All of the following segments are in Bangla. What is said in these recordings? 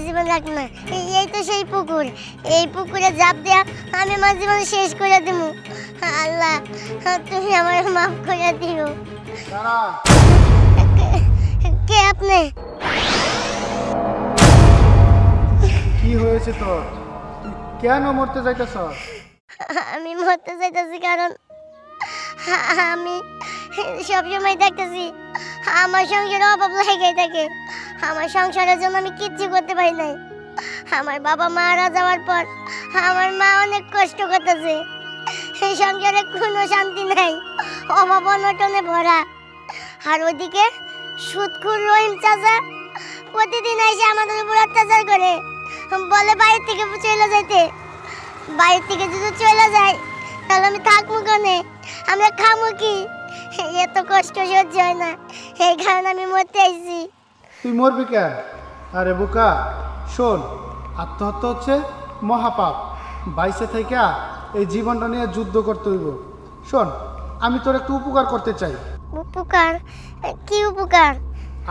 যাক না। এই- তো সেই পুকুর। এই পুকুরে জাপ দেয়া আমি আমার জীবন শেষ করে দেবো আল্লাহ তুমি আমার মাফ করে দিও। কে- আপনি? কি হয়েছে তোর? কেন মরতে যাইতেছ? আমি মরতে চাইতেছি কারণ আমি সবসময় দেখতেছি আমার সংসারে অভাব লেগে থাকে। আমার সংসারের জন্য আমি কিচ্ছু করতে পারি নাই। আমার বাবা মারা যাওয়ার পর আমার মা অনেক কষ্ট করতেছে। এই সংসারে কোনো শান্তি নাই। অভাব অনটনে ভরা। আর ওদিকে সুদখুর রহিম চাচা প্রতিদিন এসে আমাদের উপর অত্যাচার করে। বলে বাইরে থেকে চলে যাইতে। বাইরে থেকে যদি চলে যায়, তাহলে আমি থাকব কেনে? আমরা খামো কি? এত কষ্ট সহ্য হয় না। এই কারণে আমি মরতে আইছি। তুই মরবি কেন? আরে বোকা শোন আত্মহত্যা হচ্ছে মহাপাপ। বাইসে থেকে এই জীবনটা নিয়ে যুদ্ধ করতে হইব। শোন আমি তোর একটু উপকার করতে চাই। উপকার? কি উপকার?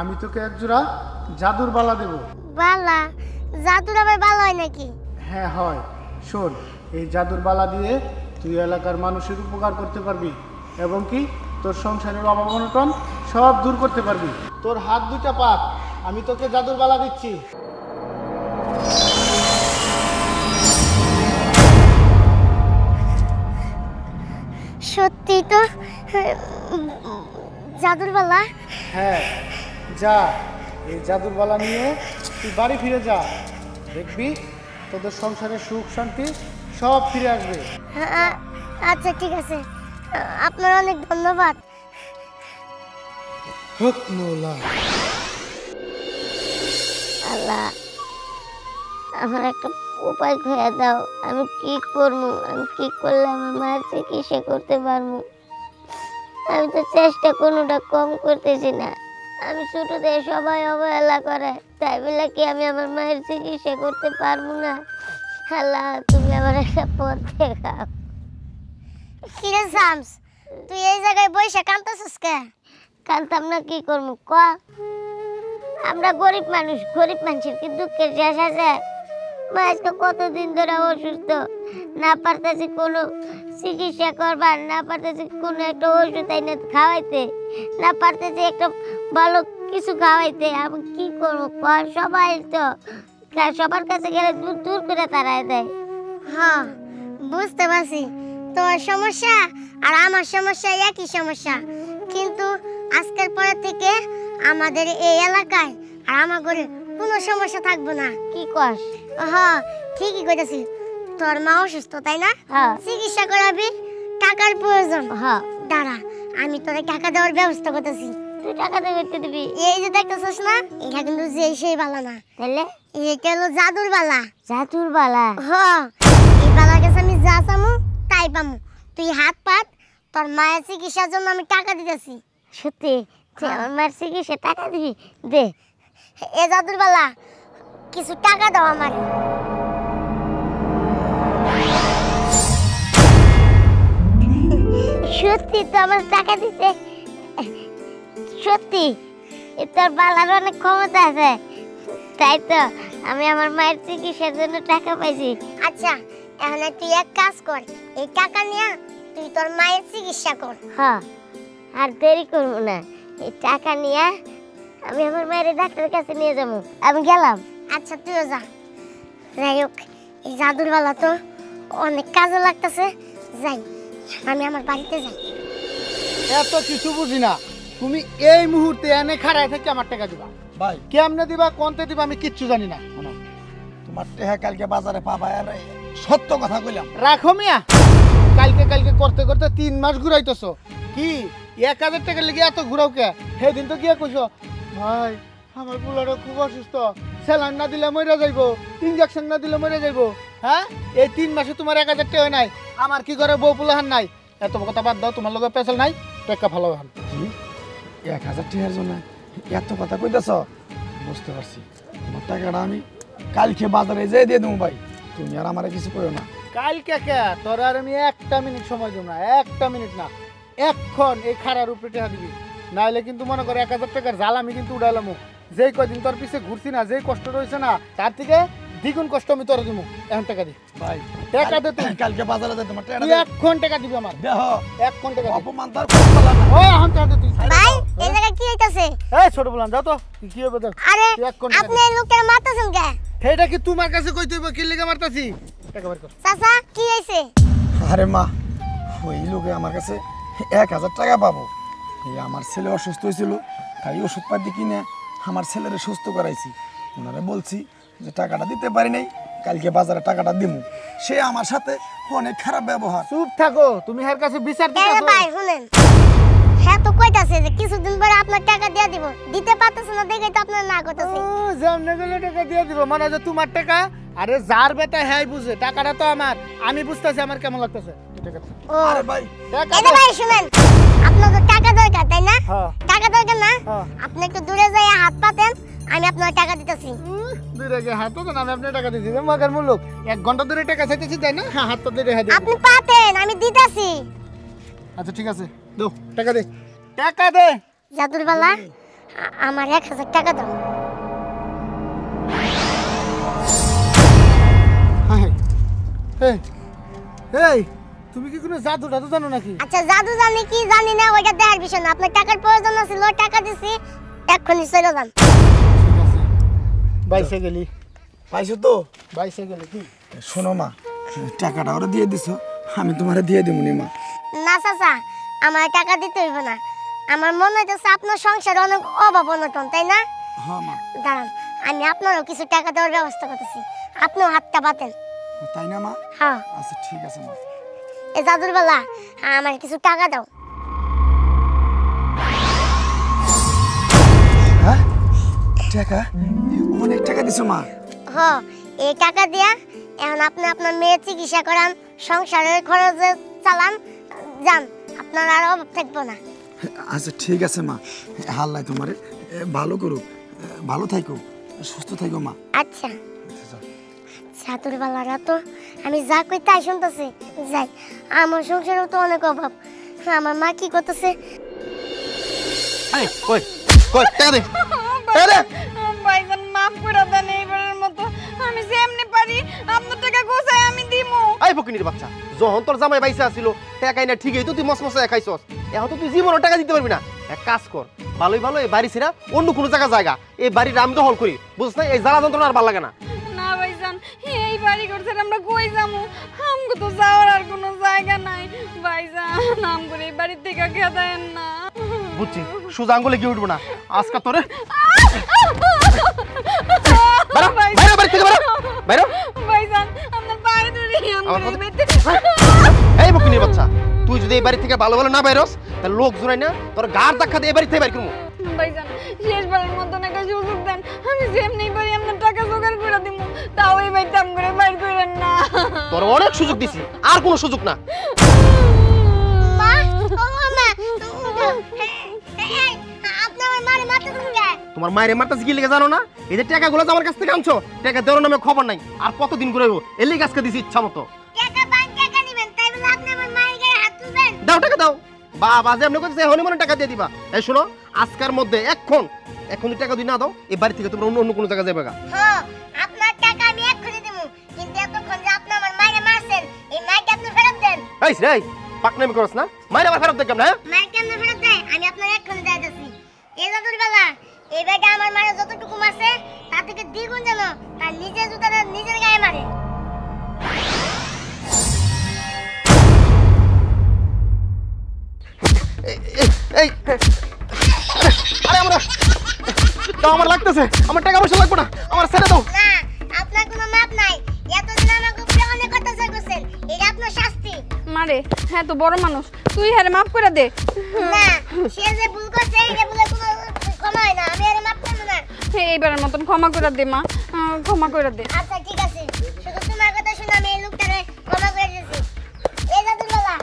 আমি তোকে এক জোড়া জাদুর বালা দেব। বালা? জাদুর আবার ভালো হয় নাকি? হ্যাঁ হয়। শোন এই জাদুর বালা দিয়ে তুই এলাকার মানুষের উপকার করতে পারবি এবং কি তোর সংসারের অভাব অনটন সব দূর করতে পারবি। তোর হাত দুটা পাক। আমি তোকে জাদুর বালা দিচ্ছি। সত্যি তো জাদুর বালা? হ্যাঁ যা এই জাদুর বালা নিয়ে তুই বাড়ি ফিরে যা। দেখবি তোদের সংসারে সুখ শান্তি সব ফিরে আসবে। আচ্ছা ঠিক আছে। আপনার অনেক ধন্যবাদ। হক আল্লাহ আমার একটা উপায় খুঁজে দাও। আমি কি করব? আমি কি করলে আমার মায়ের চিকিৎসা করতে পারব? আমি তো চেষ্টা কোনোটা কম করতেছি না। আমি ছোট থেকে সবাই অবহেলা করে। তাই বলে কি আমি আমার মায়ের চিকিৎসা করতে পারব না? আল্লাহ তুমি আমার একটা পথ দেখাও। কিরে শামস তুই এই জায়গায় বসে কাঁদতেছিস কে কাঁদতাম না কি করব? ক? আমরা গরিব মানুষ, গরিব মানুষের কি দুঃখের শেষ আছে? মা কতদিন ধরে অসুস্থ, না পারতেছি কোনো চিকিৎসা করবার, না পারতেছি কোনো একটা ওষুধ এনে খাওয়াইতে, না পারতেছি একটা ভালো কিছু খাওয়াইতে, আমি কি করব? কর সবাই তো সবার কাছে গেলে দূর দূর করে তারাই দেয়। হ্যাঁ বুঝতে পারছি। তোর সমস্যা আর আমার সমস্যা একই সমস্যা। কিন্তু আজকের পরে থেকে আমাদের এই এলাকায় আর আমার ঘরে কোনো সমস্যা থাকব না। কি কর? হ্যাঁ ঠিকই কইতাছি। তোর মা অসুস্থ তাই না? চিকিৎসা করাবি টাকার প্রয়োজন। হ্যাঁ। দাঁড়া আমি তোরে টাকা দেওয়ার ব্যবস্থা করতেছি। তুই টাকা দেবে তো দিবি? এই যে দেখতেছিস না এটা কিন্তু যে সেই বালা না। তাহলে এটা হলো জাদুর বালা। জাদুর বালা? হ্যাঁ এই বালার কাছে আমি যা চামু তাই পামু। তুই হাত পাত তোর মায়ের চিকিৎসার জন্য আমি টাকা দিতেছি। সত্যি তুই আমার মায়ের চিকিৎসা টাকা দিবি? দে। এ জাদুর বালা কিছু টাকা দাও আমার। সত্যি তো আমার টাকা দিতে সত্যি তোর বালার অনেক ক্ষমতা আছে। তাই তো আমি আমার মায়ের চিকিৎসার জন্য টাকা পাইছি। আচ্ছা তাহলে তুই এক কাজ কর। এই টাকা নিয়ে তুই তোর মায়ের চিকিৎসা কর। হ্যাঁ। আর দেরি করব না। এই টাকা নিয়ে আমি আমার মায়ের ডাক্তারের কাছে নিয়ে যাব। আমি গেলাম। আচ্ছা তুইও যা। যাই হোক এই জাদুরওয়ালা তো অনেক কাজে লাগতেছে। যাই আমি আমার বাড়িতে যাই। এত কিছু বুঝি না। তুমি এই মুহূর্তে এনে খাড়ায় থেকে আমার টাকা দিবা। ভাই। কেমনে দিবা কোনতে দিবা আমি কিচ্ছু জানি না। তোমার টেহা কালকে বাজারে পাবা আর সত্য কথা কইলাম। রাখো মিয়া। কালকে কালকে করতে করতে তিন মাস ঘুরাইতেছো। কি? এক হাজার টাকা লেগে এত ঘুরাও কে? সেদিন তো গিয়ে কইছো ভাই আমার পোলাটা খুব অসুস্থ স্যালাইন না দিলে মরে যাইবো ইঞ্জেকশন না দিলে মরে যাইবো হ্যাঁ? এই তিন মাসে তোমার এক হাজার টাকা নাই আমার কি করে বউ পোলাহান নাই? এত কথা বাদ দাও তোমার লোক পেছাল নাই টাকা ভালো হান। এক হাজার টেহার জন্য? এত কথা কইতেছ? বুঝতে পারছি। তোমার টাকাটা আমি কালকে বাজারে যেয়ে দিয়ে দেবো ভাই। তুমি আর আমার কিছু করো না। কালকে কে? তোর আর আমি একটা মিনিট সময় দেবো না একটা মিনিট না। এক্ষণ এই খারার উপরে টাকা দিবি। নাহলে কিন্তু মনে করে এক হাজার টাকার জাল আমি কিন্তু উড়াইলাম যেই কদিন তোর পিছে ঘুরছি না যেই কষ্ট রয়েছে না তার থেকে দ্বিগুণ কষ্ট আমি তোর দিব এখন টাকা দি। ভাই টাকা দে তুই। কালকে বাজারে দে তোমার তুই দে। এখন টাকা দিবি আমার। দেহ। এখন টাকা দিবি অপমান তার না। ও এখন টাকা দে তুই। ভাই এই জায়গায় কি হইতাছে? এই ছোট বলান যাও তো। কি কি হবে দেখ আরে এক টাকা আপনি এই লোকটার মারতেছেন কে? সেইটা কি তোমার কাছে কই তুই কি লিগে মারতাছি? টাকা বের কর। চাচা কি হয়েছে আরে মা ওই লোকে আমার কাছে এক হাজার টাকা পাবো। এই আমার ছেলে অসুস্থ হয়েছিল তাই ওষুধপাতি কিনে আমার ছেলেরে সুস্থ করাইছি। ওনারা বলছি যে টাকাটা দিতে পারি নাই কালকে বাজারে টাকাটা দিব সে আমার সাথে অনেক খারাপ ব্যবহার। চুপ থাকো তুমি হের কাছে বিচার দিতেছো। ভাই শুনেন। হ্যাঁ তো কইতাছে যে কিছুদিন পরে আপনার টাকা দিয়ে দিব। দিতে পারতেছে না দেখে তো আপনার না করতেছে। ও জামনে গেলে টাকা দিয়ে দিব মানে যে তোমার টাকা আরে যার বেটা হ্যাঁ বুঝে টাকাটা তো আমার। আমি বুঝতেছি আমার কেমন লাগতেছে। আরে ভাই। টাকা দে। ভাই শুনেন আপনার টাকা দরকার তাই না? হ্যাঁ। টাকা দরকার না? হ্যাঁ। আপনি একটু দূরে যাই হাত পাতেন আমি আপনার টাকা দিতেছি। দূরে গিয়ে হাত আমি আপনার টাকা দিয়েছি মগার মূলক এক ঘণ্টা ধরে টাকা চাইতেছি তাই না? হ্যাঁ হাত তো হাত আপনি পাতেন আমি দিতেছি। আচ্ছা ঠিক আছে। দো টাকা দে। টাকা দে। জাদুর বেলা আমার এক হাজার টাকা দাও। হ্যাঁ হ্যাঁ। এই। তুমি কি কোনো জাদু টাদু জানো নাকি? আচ্ছা জাদু জানি কি জানি না ওইটা দেখার বিষয় না। আপনার টাকার প্রয়োজন আছে ছিল টাকা দিছি এক্ষুনি চলে যান। বাইসে গেলি। পাইছো তো? বাইসে গেলি কি? শোনো মা টাকাটা ওরা দিয়ে দিছো আমি তোমারে দিয়ে দিব মা। না চাচা আমার টাকা দিতে হইব না। আমার মনে হইতেছে আপনার সংসার অনেক অভাব অনটন তাই না? হ্যাঁ মা। দাঁড়ান আমি আপনারও কিছু টাকা দেওয়ার ব্যবস্থা করতেছি। আপনিও হাতটা বাতেন তাই না মা? হ্যাঁ। আচ্ছা ঠিক আছে মা। এ জাদুর বেলা আমার কিছু টাকা দাও। হ্যাঁ? টাকা? অনেক টাকা দিছো মা। হ এই টাকা দিয়া এখন আপনি আপনার মেয়ের চিকিৎসা করান সংসারের খরচে চালান যান। আপনার আর অভাব থাকব না। আচ্ছা ঠিক আছে মা। হাল্লাই তোমারে। ভালো করুক। ভালো থাইকো। সুস্থ থাইকো মা। আচ্ছা। ছাতুর বেলারা তো আমি যা কই তাই শুনতেছি। যাই আমার সংসারেও তো অনেক অভাব। আমার মা কি করতেছে? কই? কই? টাকা দে টাকা ভাইজান মাফ করে দেন এইবারের মতো। আমি যেমনি পারি আপনার টাকা গোছায় আমি দিমু। আই ফকিনির বাচ্চা যখন তোর জামাই বাইসা আসিল টাকা না ঠিকই তো তুই মস মশাই খাইছস। এখন তো তুই টাকা দিতে পারবি না। এক কাজ কর ভালোই ভালো এই বাড়ি ছেড়া অন্য কোনো জায়গা জায়গা। এই বাড়ির আমি দখল করি বুঝছ না? এই জ্বালা যন্ত্রণা আর ভালো লাগে না। বাড়ি করছেন আমরা কই যামু? আমগো তো যাওয়ার আর কোনো জায়গা নাই। ভাইজান আমগো এই বাড়ির থেকে খেদায়েন না। বুঝছি সুজা আঙ্গুলে গিয়ে উঠবো না। আজকে তোরে বাইরে বাড়ি থেকে বেরো বাইরো। ভাইজান আপনার পায়ে ধরি আমগো এই বাড়িতে এই ফকিনির বাচ্চা তুই যদি এই বাড়ি থেকে ভালো ভালো না বাইরস তাহলে লোক জোরাই না তোর গার ধাক্কা দিয়ে এই বাড়ি থেকে বাইর করব। ভাইজান শেষবারের মতন একটা সুযোগ দেন। আমি যেমনি পারি আপনার টাকা জোগাড় করে তাও এই বাড়িতে আম করে বাইর করেন না তোর অনেক সুযোগ দিছি আর কোনো সুযোগ না। তোমার মায়ের মারতাছে কি লেগে জানো না? এই যে টাকাগুলো যে আমার কাছ থেকে আনছো টাকা দেওয়ার নামে খবর নাই। আর কতদিন করে এলি গাছকে দিছি ইচ্ছা মতো। টাকা টাকা দাও টাকা দাও। বাবা যে আপনি করতেছে হনিমনে টাকা দিয়ে দিবা। এই শোনো আজকের মধ্যে এখন এখন টাকা দিই না দাও এই বাড়ি থেকে তোমরা অন্য অন্য কোনো জায়গায় যাবে এই রে পাকনামি করছ না। মায়ের আবার ফেরত দেখলাম না মায়ের কেমন ফেরত দেয় আমি আপনার এক্ষুনি দিয়ে দিচ্ছি এই জাদুর বেলা এই ব্যাগে আমার মায়ের যতটুকু মারছে তার থেকে দ্বিগুণ যেন তার নিজের জুতা নিজের গায়ে মারে। এই- আরে আমরা আমার লাগতেছে। আমার টাকা পয়সা লাগবে না। আমার ছেড়ে দাও। না মারে? হ্যাঁ তো বড় মানুষ। তুই হ্যাঁ মাফ করে দে। না সে যে ভুল করছে এটা বলে কোনো ক্ষমা হয় না। আমি করব না। এইবারের মতন ক্ষমা করে দে মা। ক্ষমা করে দে। আচ্ছা ঠিক আছে। শুধু তোমার কথা শুনে আমি এই লোকটারে ক্ষমা করে দিয়েছি। এই জাদুর বাবা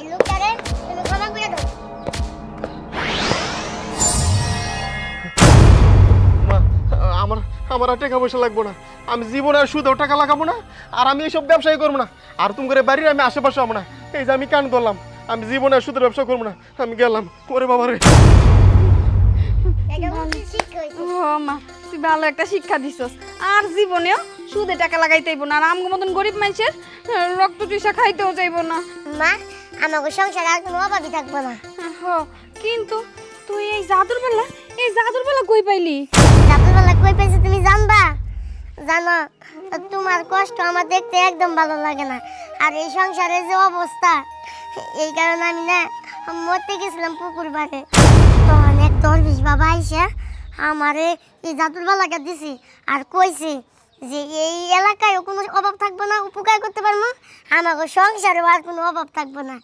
এই লোকটারে তুমি ক্ষমা করে দাও। আমার আমার আর টাকা পয়সা লাগবো না। আমি জীবনে আর সুদেও টাকা লাগাবো না আর আমি এইসব ব্যবসায় করব না। আর তুমি করে বাড়ির আমি আশেপাশে হব না। এই যে আমি কান ধরলাম আমি জীবনে সুদের ব্যবসা করব না আমি গেলাম। ওরে বাবা রে। মা তুই ভালো একটা শিক্ষা দিছস। আর জীবনেও সুদে টাকা লাগাইতেইব না আর আমগো মতন গরিব মানুষের রক্ত চুষা খাইতেও যাইব না। মা আমাকে সংসারে আর কোনো অভাবই থাকব না। হ কিন্তু তুই এই জাদুর বেলা এই জাদুর বেলা কই পাইলি? রাত্রিবেলা কই পেয়েছে তুমি জানবা? জানো, তোমার কষ্ট আমার দেখতে একদম ভালো লাগে না। আর এই সংসারের যে অবস্থা, এই কারণে আমি না মরতে গেছিলাম পুকুর বাড়ে। তখন এক দরবিশ বাবা আইসে আমারে এই জাদুর বেলাকে দিছি আর কইছে যে এই এলাকায় কোনো অভাব থাকব না, উপকার করতে পারব। আমাকে সংসারেও আর কোনো অভাব থাকব না।